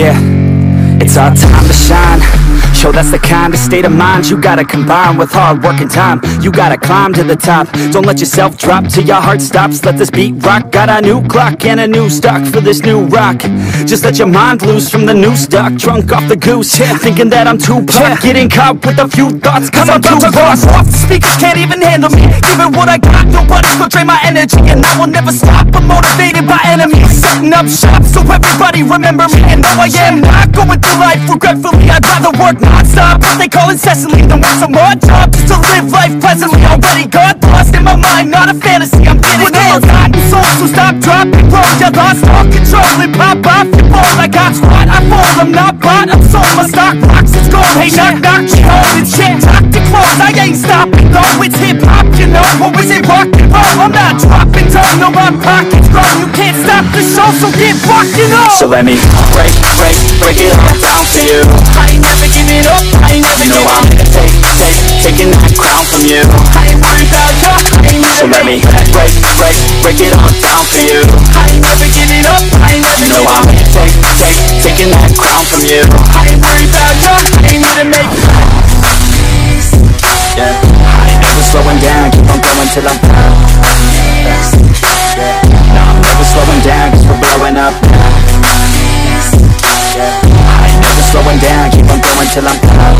Yeah, it's our time to shine. Yo, that's the kind of state of mind you gotta combine with hard work and time. You gotta climb to the top. Don't let yourself drop till your heart stops. Let this beat rock. Got a new clock and a new stock for this new rock. Just let your mind loose from the new stock. Drunk off the goose, yeah, thinking that I'm too pop yeah. Getting caught with a few thoughts. Cause, I'm, I'm too lost. Off The speakers can't even handle me. Giving what I got, nobody's gonna drain my energy. And I will never stop, I'm motivated by enemies Setting up shop so everybody remember me. And though I am not going through life regretfully. I'd rather work non-stop. What they call incessantly. Than work some more job Just to live life pleasantly. Already got lost in my mind. Not a fantasy, I'm getting ill Rotten souls, so stop, drop, and roll You lost all control and pop off your ball. I got squat, I fall, I'm not bought. I'm sold, my stock rocks, it's gold Hey, knock, knock, she holding shit. Talk to close, I ain't stopping. though It's hip-hop, you know, or is it rock and roll? I'm not dropping down, no, my pockets You can't stop the show, so get rockin' on. So let me break, break, break it all down for you. I ain't never giving up, I ain't never you know I'm take, take, taking that crown from you. I ain't worried about you, I ain't never So let me break, break, break it all down for you till I'm down Yeah, no, I'm never slowing down, cause we're blowing up. I ain't never slowing down, keep on going till I'm down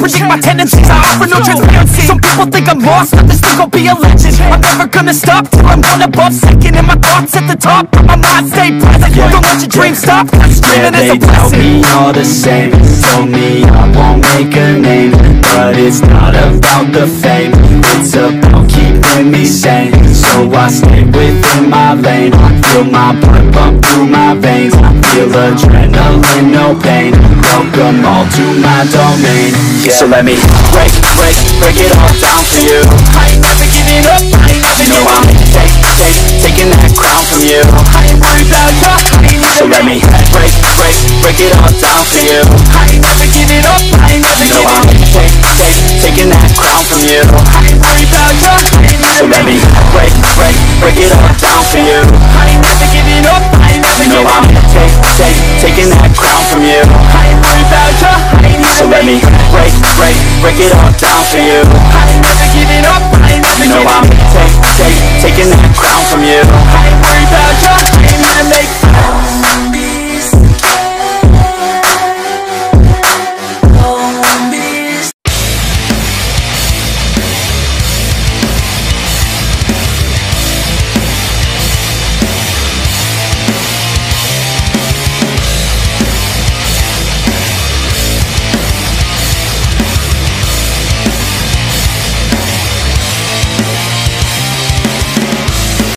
predict my tendencies, I offer no transparency. Some people think I'm lost, but this thing gon' be a legend. I'm never gonna stop till I'm one above second And my thoughts at the top, but my mind stay present Don't let your dreams stop, Yeah, dreaming is they a tell me all the same. Told me I won't make a name But it's not about the fame. It's about keeping me sane So I stay within my lane. I Feel my blood pump through my veins. I Feel adrenaline, no pain. Welcome all to my domain. Yeah. So let me break, break, break it all down for you. I ain't never giving up, I ain't never You know I'm take, take, taking that crown from you. I ain't worried about you, I ain't So never let me break, break, break it all down break, break, break it all down for you. I ain't never giving up, I ain't never you know giving up I'm take, take, taking that crap